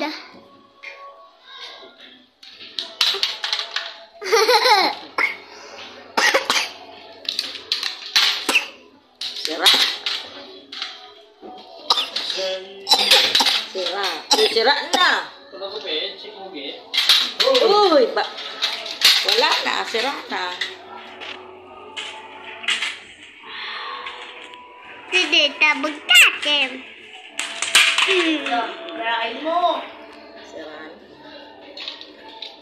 Dalid. sirah Sira. sirah na. Uy, ba? Wala na, sira na. Hindi tabog tatim.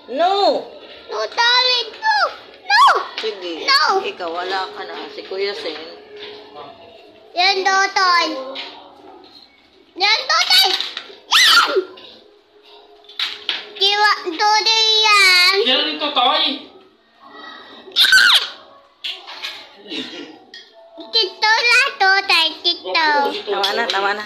No! No, dalid. No. No. Sige. No. Ikaw, wala ka na. Si Kuya Sen. Yan, Dotoy. Yan, Dotoy. Yan! Kiwa, Dotoy yan. Yan rin totoy. Tito la, Dotoy, tito. Tama na, tama na.